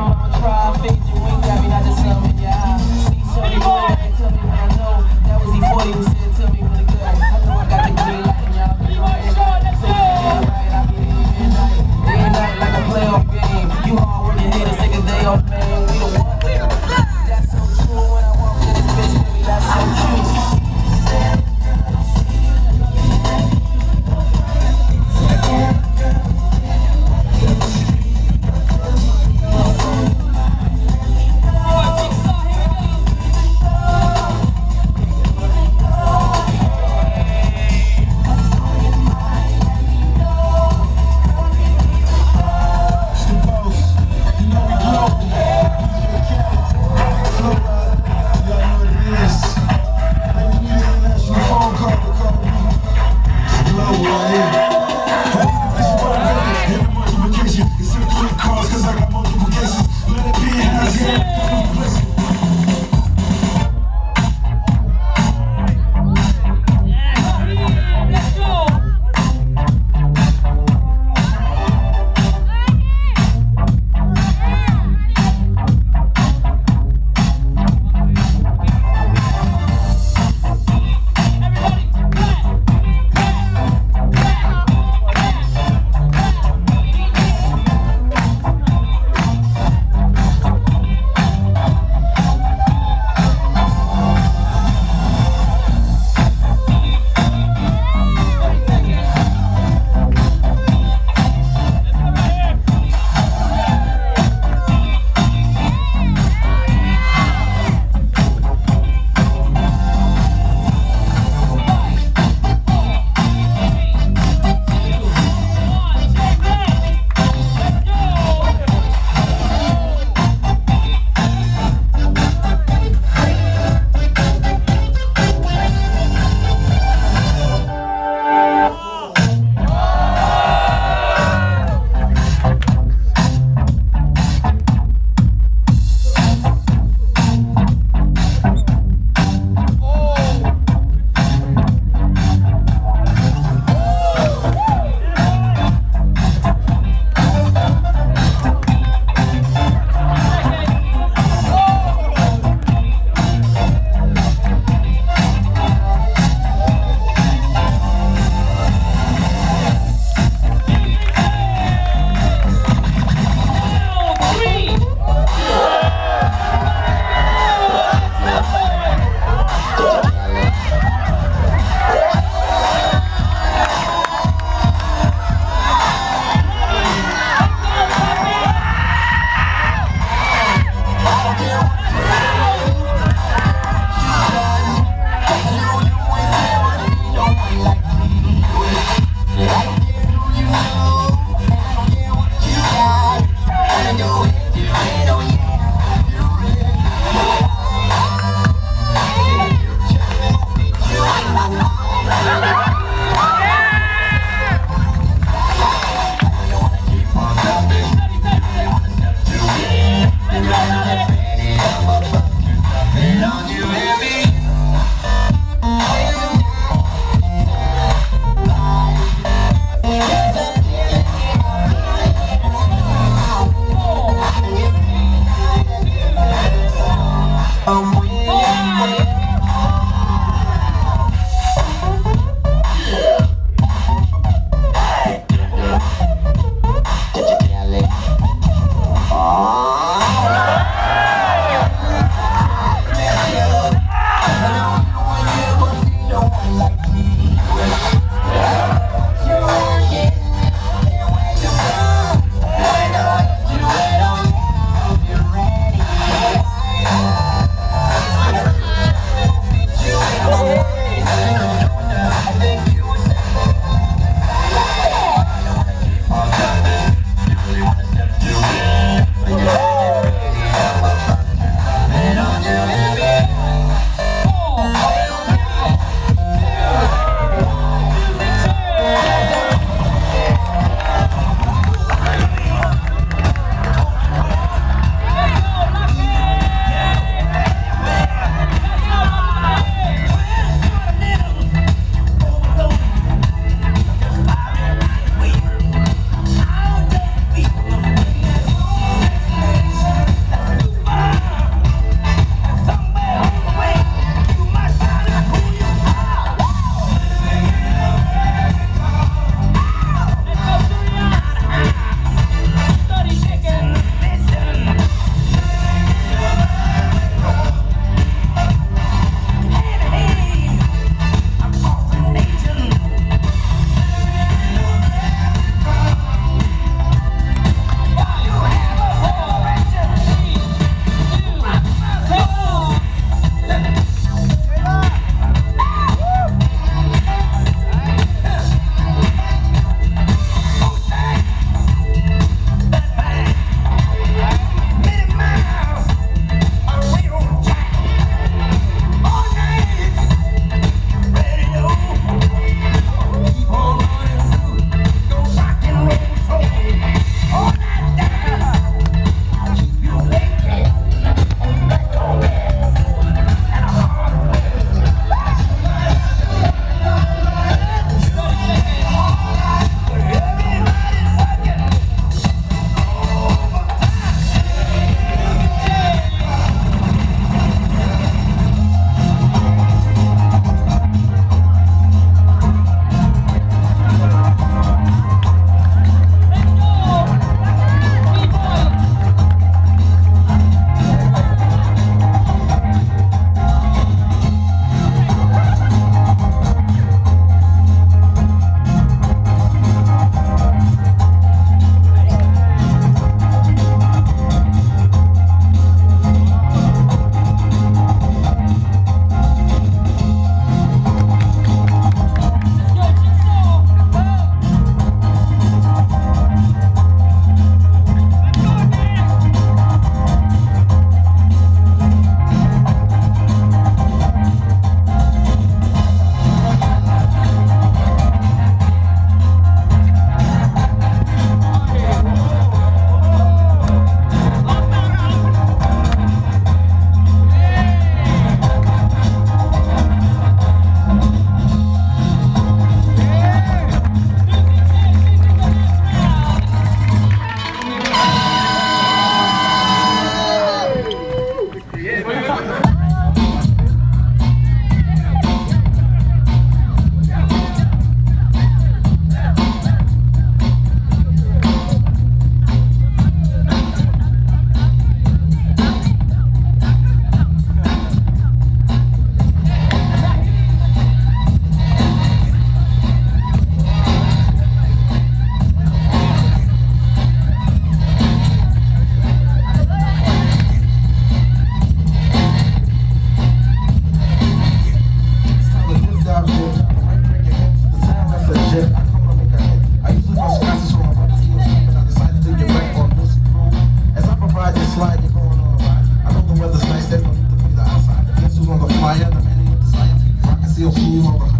feel something, I'ma you're going all right. I know the weather's nice, there's no need to be the outside. Guess who's on the flyer? The man in the science. I can see a fool on the